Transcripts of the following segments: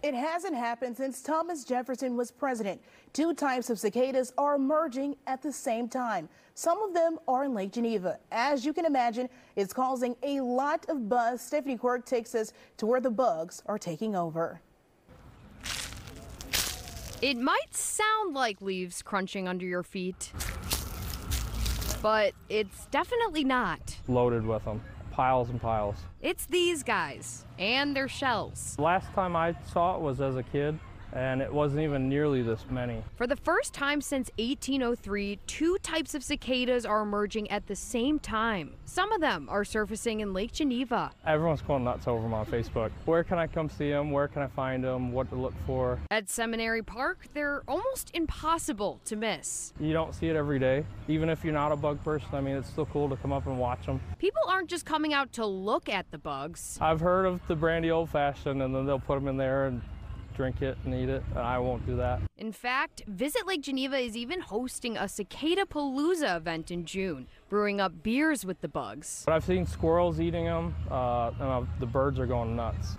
It hasn't happened since Thomas Jefferson was president. Two types of cicadas are emerging at the same time. Some of them are in Lake Geneva. As you can imagine, it's causing a lot of buzz. Stephanie Quirk takes us to where the bugs are taking over. It might sound like leaves crunching under your feet, but it's definitely not. Loaded with them, piles and piles. It's these guys and their shells. Last time I saw it was as a kid, and it wasn't even nearly this many. For the first time since 1803, two types of cicadas are emerging at the same time. Some of them are surfacing in Lake Geneva. Everyone's going nuts over them on Facebook. Where can I come see them? Where can I find them? What to look for? At Seminary Park, they're almost impossible to miss. You don't see it every day. Even if you're not a bug person, I mean, it's still cool to come up and watch them. People aren't just coming out to look at the bugs. I've heard of the brandy old fashioned, and then they'll put them in there and drink it and eat it. And I won't do that. In fact, Visit Lake Geneva is even hosting a Cicada Palooza event in June, brewing up beers with the bugs. But I've seen squirrels eating them, uh, and uh, the birds are going nuts.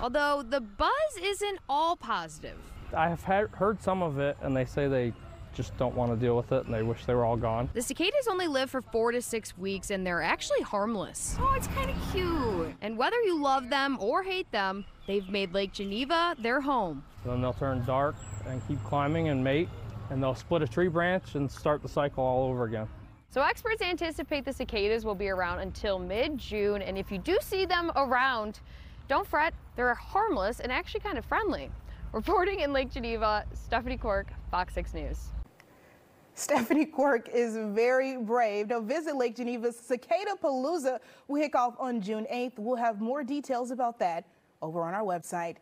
Although the buzz isn't all positive. I have heard some of it, and they say they just don't want to deal with it and they wish they were all gone. The cicadas only live for four to six weeks and they're actually harmless. Oh, it's kind of cute. And whether you love them or hate them, they've made Lake Geneva their home. Then they'll turn dark and keep climbing and mate, and they'll split a tree branch and start the cycle all over again. So experts anticipate the cicadas will be around until mid-June, and if you do see them around, don't fret, they're harmless and actually kind of friendly. Reporting in Lake Geneva, Stephanie Cork, Fox 6 News. Stephanie Quirk is very brave. Now visit Lake Geneva's Cicada Palooza will kick off on June 8th. We'll have more details about that over on our website.